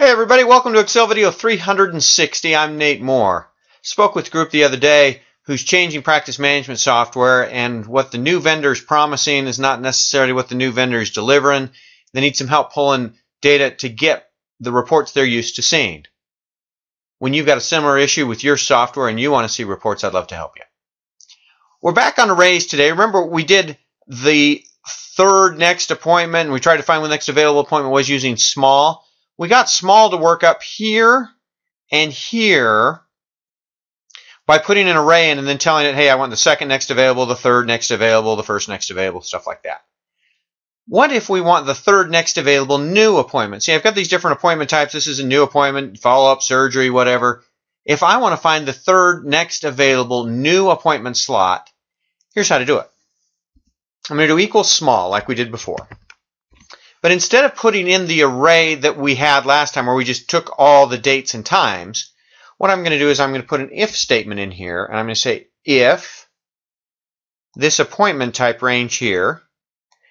Hey everybody, welcome to Excel video 360. I'm Nate Moore. Spoke with a group the other day who's changing practice management software and what the new vendor is promising is not necessarily what the new vendor is delivering. They need some help pulling data to get the reports they're used to seeing. When you've got a similar issue with your software and you want to see reports, I'd love to help you. We're back on arrays today. Remember we did the third next appointment and we tried to find when the next available appointment was using small we got small to work up here and here by putting an array in and then telling it, hey, I want the second next available, the third next available, the first next available, stuff like that. What if we want the third next available new appointment? See, I've got these different appointment types. This is a new appointment, follow-up surgery, whatever. If I want to find the third next available new appointment slot, here's how to do it. I'm going to do equals small like we did before. But instead of putting in the array that we had last time where we just took all the dates and times, what I'm going to do is I'm going to put an if statement in here and I'm going to say if this appointment type range here,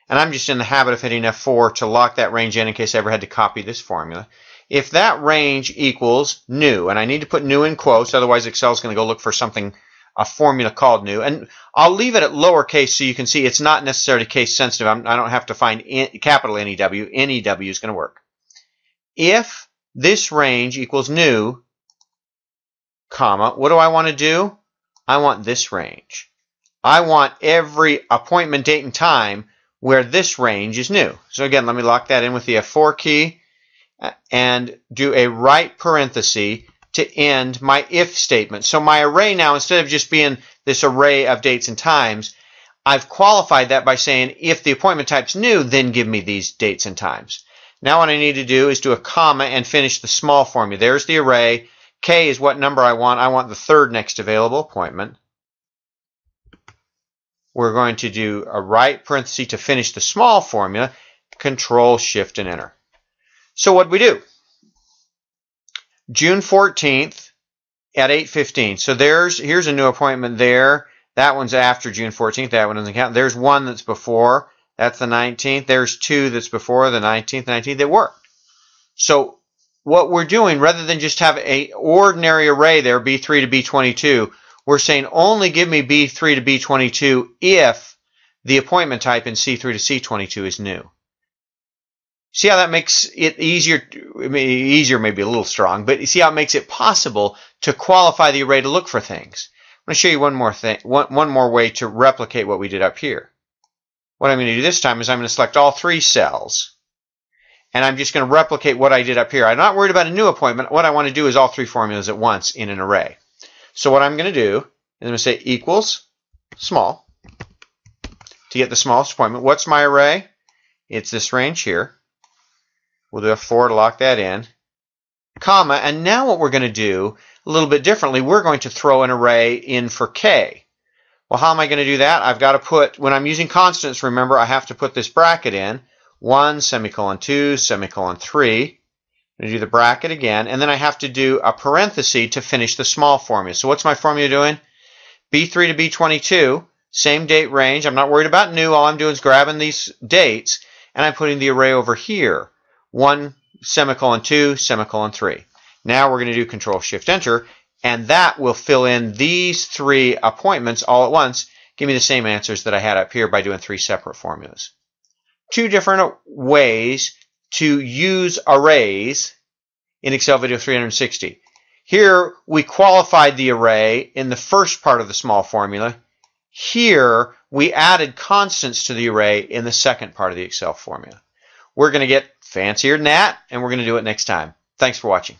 and I'm just in the habit of hitting F4 to lock that range in in case I ever had to copy this formula. If that range equals new, and I need to put new in quotes, otherwise Excel is going to go look for something a formula called new. And I'll leave it at lowercase so you can see it's not necessarily case sensitive. I'm, I do not have to find in, capital NEW. NEW is going to work. If this range equals new, comma, what do I want to do? I want this range. I want every appointment date and time where this range is new. So again, let me lock that in with the F4 key and do a right parenthesis to end my if statement. So my array now, instead of just being this array of dates and times, I've qualified that by saying if the appointment type's new, then give me these dates and times. Now what I need to do is do a comma and finish the small formula. There's the array. K is what number I want. I want the third next available appointment. We're going to do a right parenthesis to finish the small formula. Control, Shift, and Enter. So what do we do? June 14th at 8:15. So there's here's a new appointment there. That one's after June 14th. That one doesn't count. There's one that's before. That's the 19th. There's two that's before the 19th, 19th. It worked. So what we're doing, rather than just have a ordinary array there, B3 to B22, we're saying only give me B3 to B22 if the appointment type in C3 to C22 is new. See how that makes it easier? I mean, easier may be a little strong, but you see how it makes it possible to qualify the array to look for things. I'm going to show you one more thing, one, one more way to replicate what we did up here. What I'm going to do this time is I'm going to select all three cells, and I'm just going to replicate what I did up here. I'm not worried about a new appointment. What I want to do is all three formulas at once in an array. So what I'm going to do is I'm going to say equals small to get the smallest appointment. What's my array? It's this range here. We'll do a 4 to lock that in. Comma, and now what we're going to do a little bit differently, we're going to throw an array in for k. Well, how am I going to do that? I've got to put, when I'm using constants, remember, I have to put this bracket in. 1, semicolon 2, semicolon 3. I'm going to do the bracket again, and then I have to do a parenthesis to finish the small formula. So what's my formula doing? B3 to B22, same date range. I'm not worried about new. All I'm doing is grabbing these dates, and I'm putting the array over here. 1 semicolon 2 semicolon 3. Now we're going to do Control Shift Enter, and that will fill in these three appointments all at once, give me the same answers that I had up here by doing three separate formulas. Two different ways to use arrays in Excel Video 360. Here we qualified the array in the first part of the small formula. Here we added constants to the array in the second part of the Excel formula. We're going to get fancier than that, and we're going to do it next time. Thanks for watching.